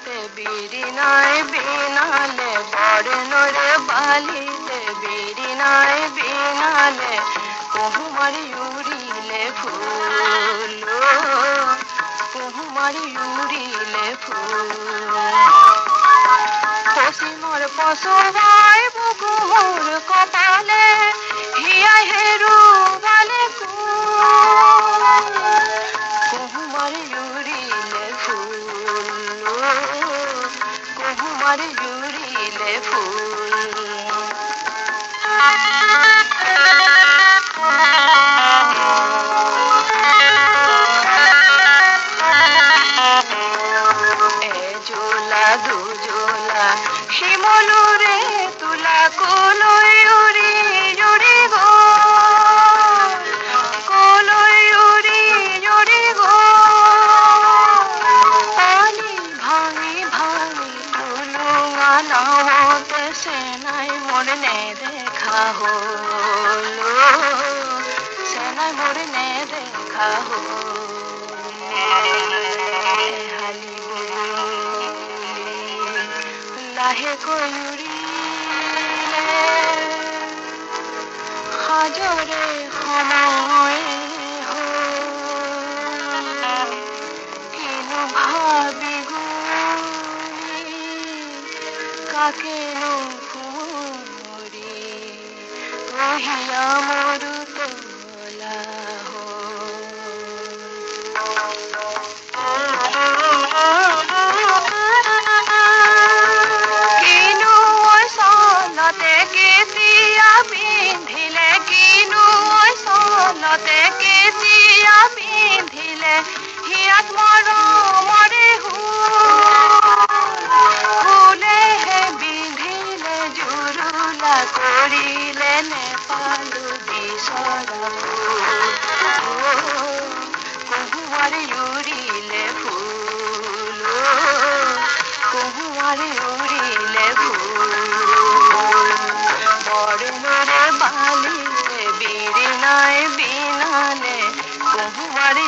বালিতে বিড়ি নাই বিনালে বিনালে কুহুমারি উড়িলে ফুল কুহুমারি উড়িলে ফুল। পশ্চিমর পশবাই বুকু মোর কপালে, হিয়াই হেরু কুহুমার জুড়িলে ফুল শিমলুরে তুলা কলই নামতে সেনাই মোর নে দেখা হলো। সেনাই মোর নে দেখা হলো। লাহে কয়ুৰিলে হাজৰে সময় কাকেনো ফুৰি কহিয়া মৰু তোলা কিনো চলতে কেতিয়া পিন্ধিলে কিনো চলতে কেতিয়া পিন্ধিলে হিয়াত মৰমৰে কুহুৱাৰে উৰিলে ফুল। কুহুৱাৰে উৰিলে ফুল। বৰণৰে বালিতে বিৰিনাই বিনালে কুহুৱাৰে